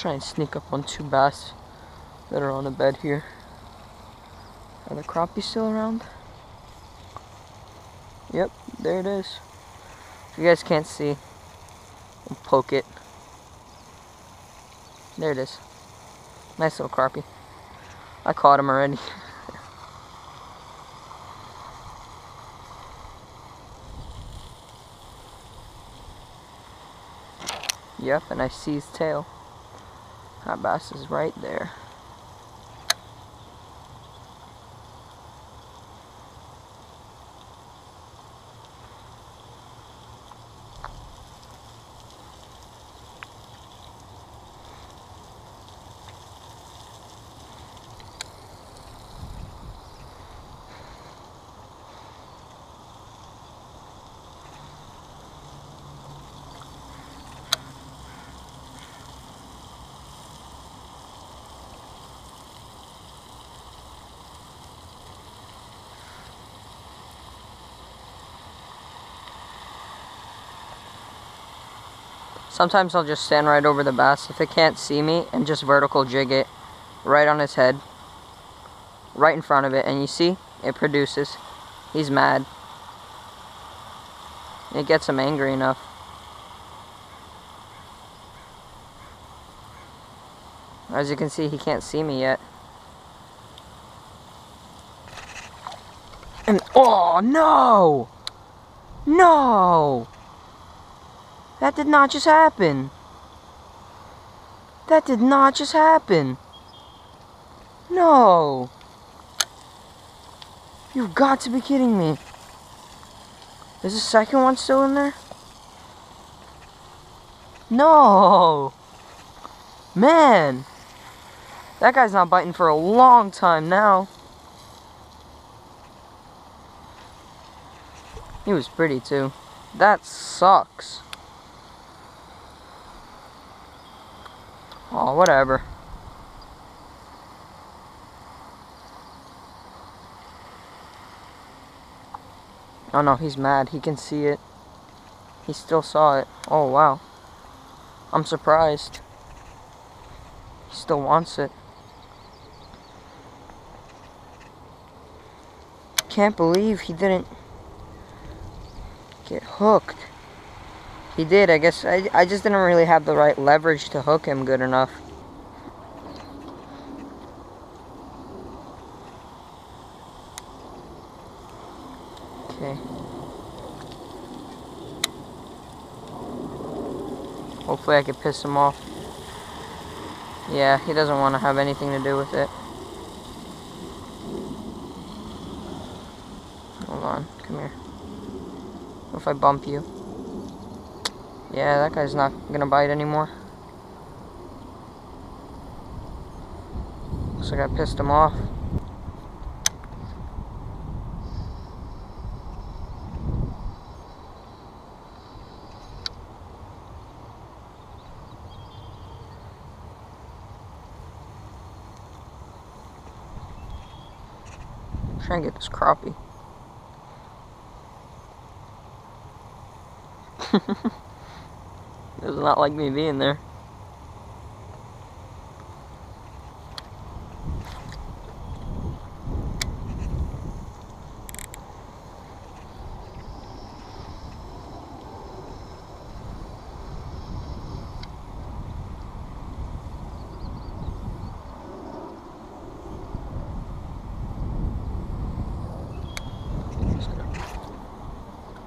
Try and sneak up on two bass that are on a bed here. Are the crappie still around? Yep, there it is. If you guys can't see, I'll poke it. There it is. Nice little crappie. I caught him already. yep, and I see his tail. That bass is right there. Sometimes I'll just stand right over the bass if it can't see me and just vertical jig it right on his head. Right in front of it. And you see, it produces. He's mad. It gets him angry enough. As you can see, he can't see me yet. And, oh, no! No! That did not just happen. That did not just happen. No. You've got to be kidding me. Is the second one still in there? No. Man. That guy's not biting for a long time now. He was pretty too. That sucks. Oh, whatever. Oh no, he's mad. He can see it. He still saw it. Oh, wow. I'm surprised. He still wants it. Can't believe he didn't get hooked. He did, I guess. I, I just didn't really have the right leverage to hook him good enough. Okay. Hopefully I can piss him off. Yeah, he doesn't want to have anything to do with it. Hold on, come here. What if I bump you? Yeah, that guy's not gonna bite anymore. Looks like I pissed him off. Try and get this crappie. Does not like me being there.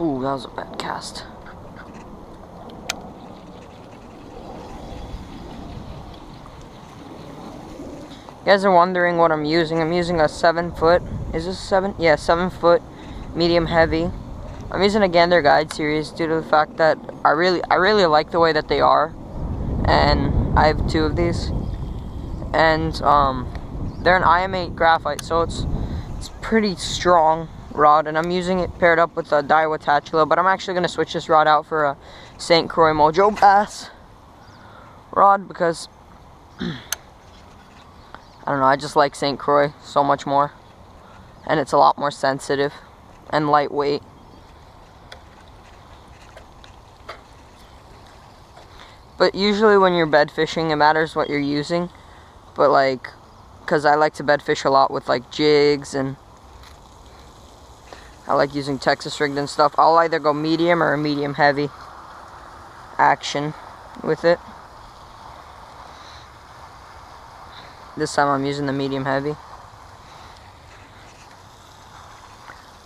Ooh, that was a bad cast. You guys are wondering what I'm using. I'm using a 7 foot. Is this 7? Yeah, 7 foot medium heavy. I'm using a Gander Guide series due to the fact that I really I really like the way that they are. And I have two of these. And um they're an IM8 graphite, so it's it's pretty strong rod and I'm using it paired up with a Daiwa Tatula, but I'm actually going to switch this rod out for a St. Croix Mojo Bass rod because I don't know, I just like St. Croix so much more. And it's a lot more sensitive and lightweight. But usually when you're bed fishing, it matters what you're using. But like, because I like to bed fish a lot with like jigs and I like using Texas rigged and stuff. I'll either go medium or a medium heavy action with it. This time I'm using the medium heavy.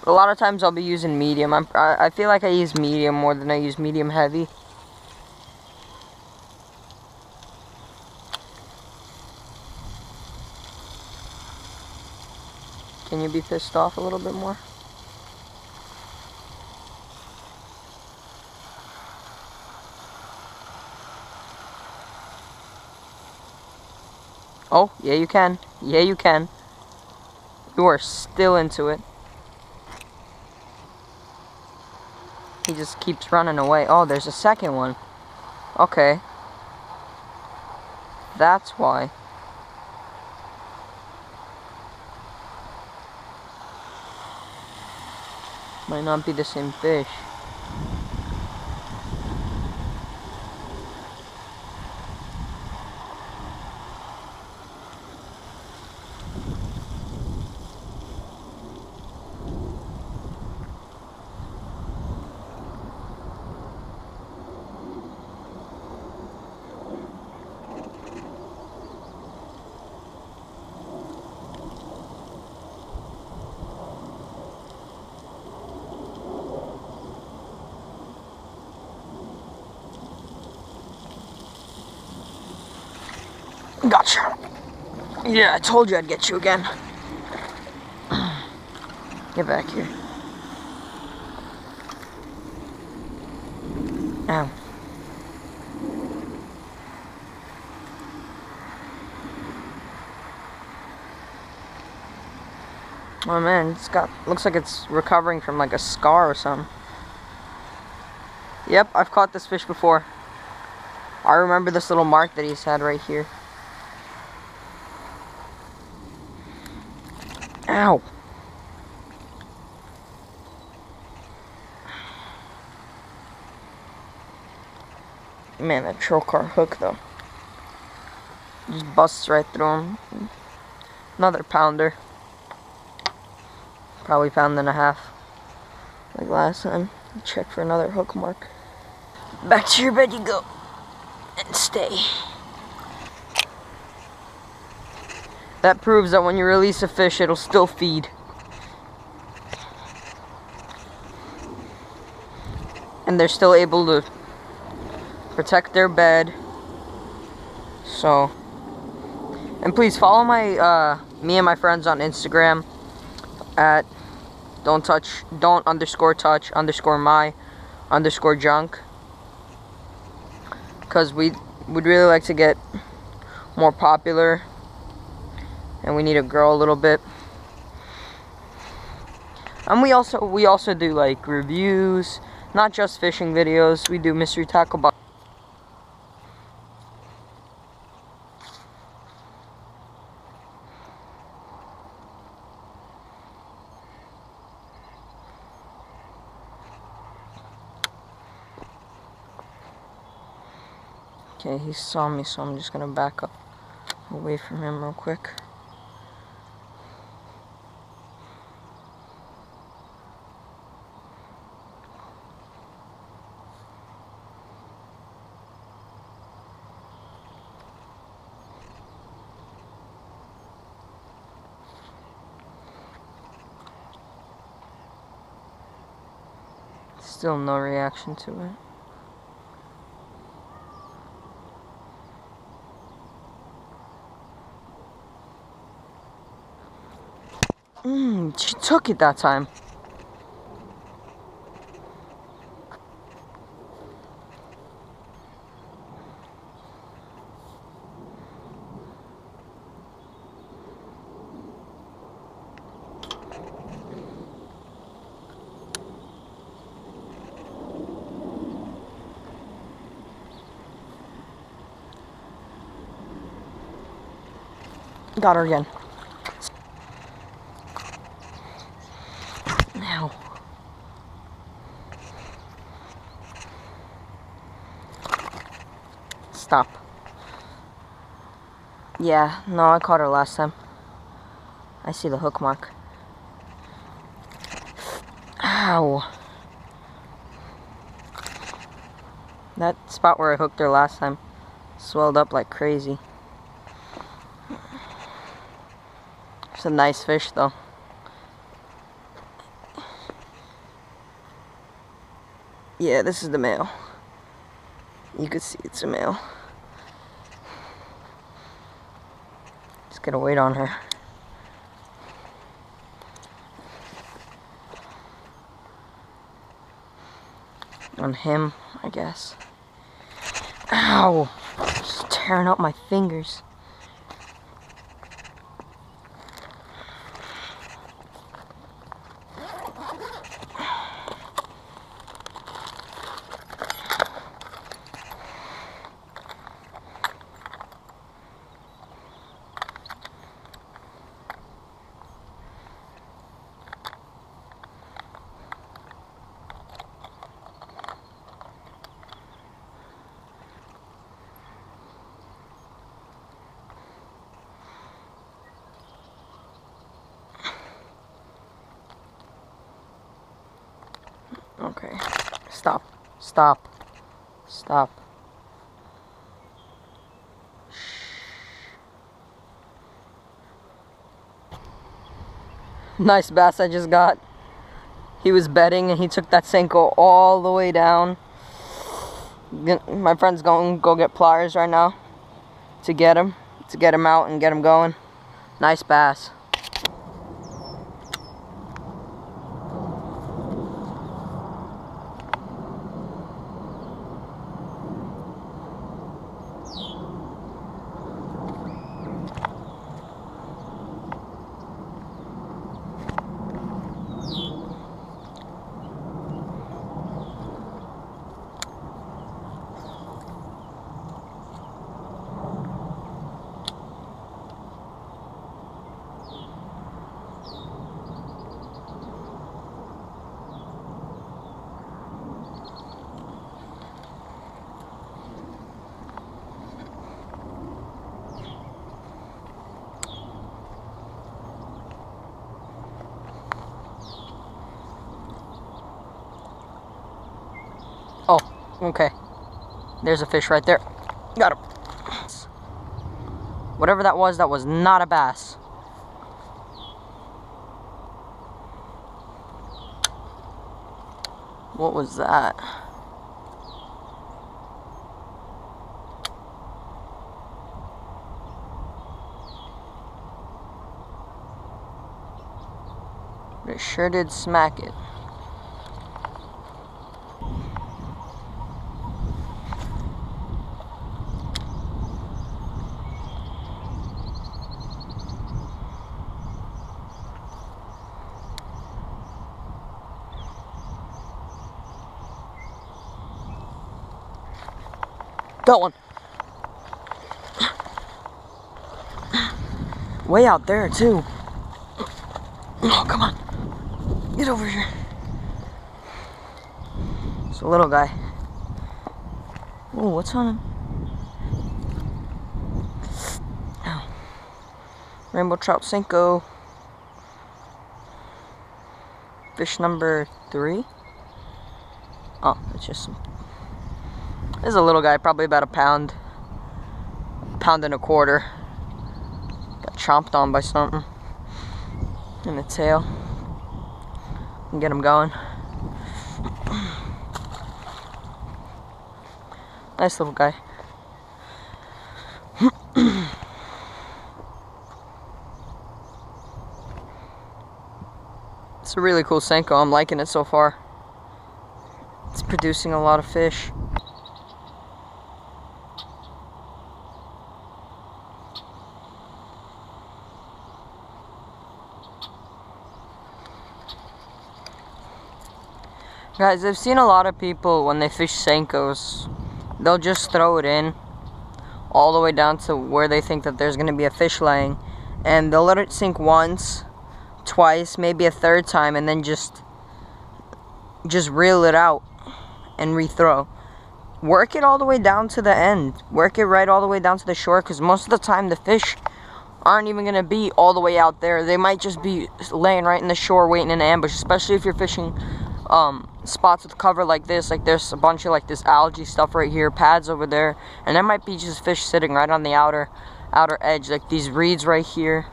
But a lot of times I'll be using medium. I'm, I, I feel like I use medium more than I use medium heavy. Can you be pissed off a little bit more? Oh, yeah you can. Yeah you can. You are still into it. He just keeps running away. Oh, there's a second one. Okay. That's why. Might not be the same fish. Gotcha. Yeah, I told you I'd get you again. Get back here. Ow. Oh man, it's got, looks like it's recovering from like a scar or something. Yep, I've caught this fish before. I remember this little mark that he's had right here. Ow. Man, that TroKar hook though. Just busts right through him. Another pounder. Probably pound and a half. Like last time. Check for another hook mark. Back to your bed you go. And stay. That proves that when you release a fish, it'll still feed. And they're still able to protect their bed. So, and please follow my, uh, me and my friends on Instagram at don't touch, don't underscore touch underscore my underscore junk. Because we would really like to get more popular and we need to grow a little bit. And we also we also do like reviews, not just fishing videos. We do mystery tackle box. Okay, he saw me, so I'm just gonna back up away from him real quick. Still no reaction to it. Mmm, she took it that time. Got her again. Now. stop. Yeah, no, I caught her last time. I see the hook mark. Ow. That spot where I hooked her last time swelled up like crazy. A nice fish though. Yeah, this is the male. You can see it's a male. Just gotta wait on her. On him, I guess. Ow! Just tearing up my fingers. Okay. Stop. Stop. Stop. Nice bass I just got. He was bedding and he took that Senko all the way down. My friend's going to go get pliers right now to get him, to get him out and get him going. Nice bass. Oh, okay. There's a fish right there. Got him. Whatever that was, that was not a bass. What was that? It sure did smack it. Got one. Way out there, too. Oh, come on. Get over here. It's a little guy. Oh, what's on him? Oh. Rainbow trout Senko. Fish number three. Oh, it's just some this is a little guy, probably about a pound. Pound and a quarter. Got chomped on by something. In the tail. And get him going. nice little guy. it's a really cool Senko. I'm liking it so far. It's producing a lot of fish. Guys, I've seen a lot of people when they fish Senkos, they'll just throw it in all the way down to where they think that there's going to be a fish laying. And they'll let it sink once, twice, maybe a third time, and then just just reel it out and rethrow. work it all the way down to the end. Work it right all the way down to the shore because most of the time the fish aren't even going to be all the way out there. They might just be laying right in the shore waiting in ambush, especially if you're fishing um, spots with cover like this. Like there's a bunch of like this algae stuff right here, pads over there, and there might be just fish sitting right on the outer outer edge, like these reeds right here.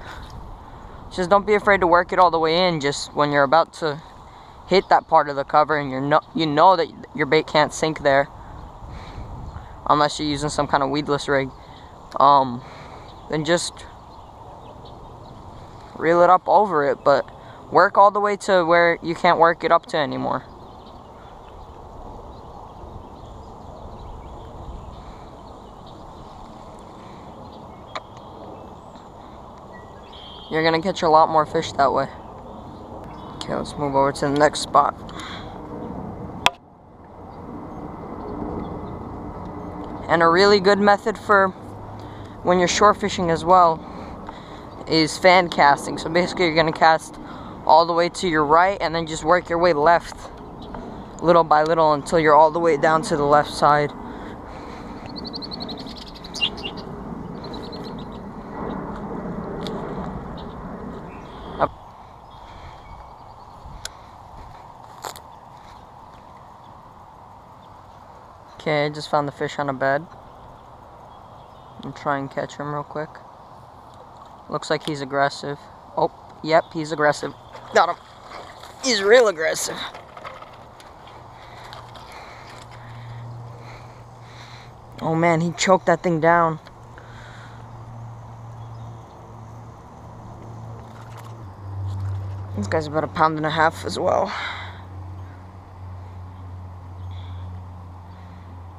Just don't be afraid to work it all the way in. Just when you're about to hit that part of the cover and you're no, you know that your bait can't sink there unless you're using some kind of weedless rig um, then just reel it up over it but work all the way to where you can't work it up to anymore you're gonna catch a lot more fish that way Okay, let's move over to the next spot. And a really good method for when you're shore fishing as well is fan casting. So basically you're to cast all the way to your right and then just work your way left little by little until you're all the way down to the left side. Okay, I just found the fish on a bed. I'm try and catch him real quick. Looks like he's aggressive. Oh, yep, he's aggressive. Got him. He's real aggressive. Oh man, he choked that thing down. This guy's about a pound and a half as well.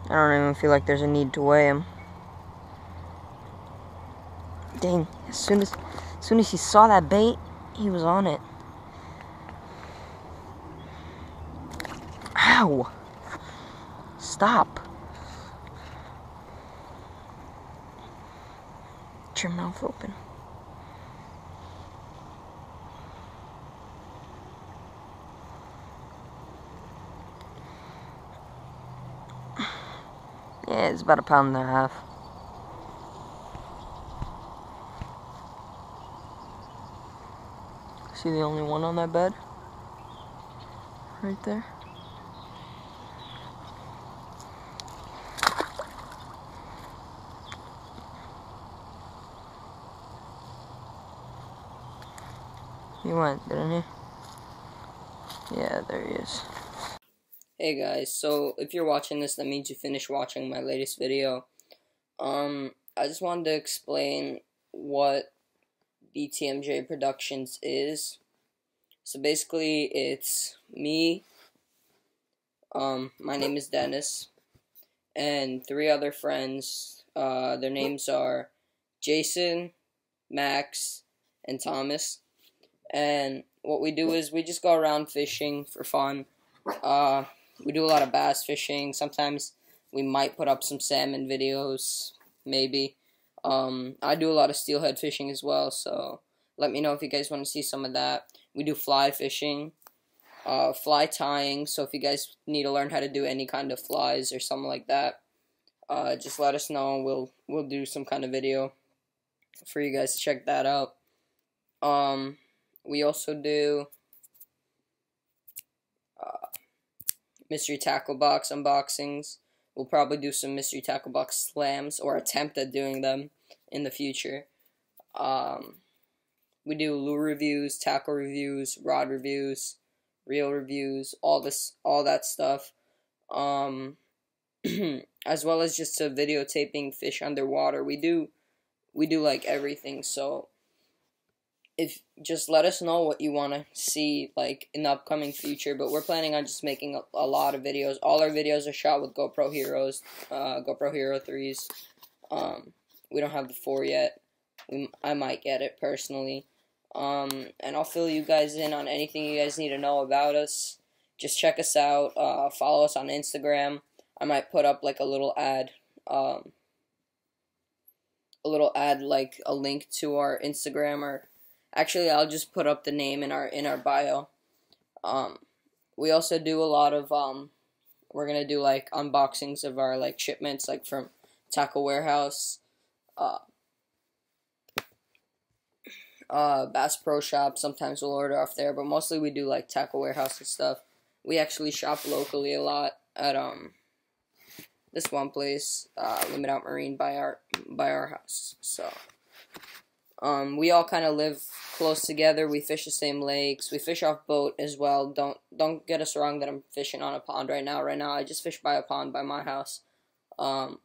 I don't even feel like there's a need to weigh him. Dang, as soon as, as soon as he saw that bait, he was on it. Ow! Stop. Get your mouth open. Yeah, it's about a pound and a half. See the only one on that bed? Right there. He went, didn't he? Yeah, there he is. Hey guys, so if you're watching this, that means you finished watching my latest video. Um, I just wanted to explain what DTMJ Productions is. So basically, it's me, um, my name is Dennis, and three other friends. Uh, their names are Jason, Max, and Thomas. And what we do is we just go around fishing for fun. Uh, we do a lot of bass fishing. Sometimes we might put up some salmon videos, maybe. Um, I do a lot of steelhead fishing as well, so let me know if you guys want to see some of that. We do fly fishing, uh, fly tying, so if you guys need to learn how to do any kind of flies or something like that, uh, just let us know. We'll we'll do some kind of video for you guys to check that out. Um, we also do mystery tackle box unboxings. We'll probably do some mystery tackle box slams or attempt at doing them in the future. Um, we do lure reviews, tackle reviews, rod reviews, reel reviews, all this, all that stuff. Um, as well as just a videotaping fish underwater. We do, we do like everything. So if just let us know what you want to see like in the upcoming future but we're planning on just making a, a, lot of videos. All our videos are shot with gopro heroes uh, gopro hero 3s um, we don't have the 4 yet. We, i might get it personally. Um, and i'll fill you guys in on anything you guys need to know about us. Just check us out uh, follow us on instagram. I might put up like a little ad um, a little ad like a link to our instagram or Actually, I'll just put up the name in our in our bio. Um, we also do a lot of um, we're gonna do like unboxings of our like shipments, like from Tackle Warehouse, uh, uh, Bass Pro Shop. Sometimes we'll order off there, but mostly we do like Tackle Warehouse and stuff. We actually shop locally a lot at um this one place, uh, Limit Out Marine by our by our house. So um, we all kind of live close together. We fish the same lakes. We fish off boat as well. Don't don't get us wrong that I'm fishing on a pond right now. Right now, I just fish by a pond by my house. Um,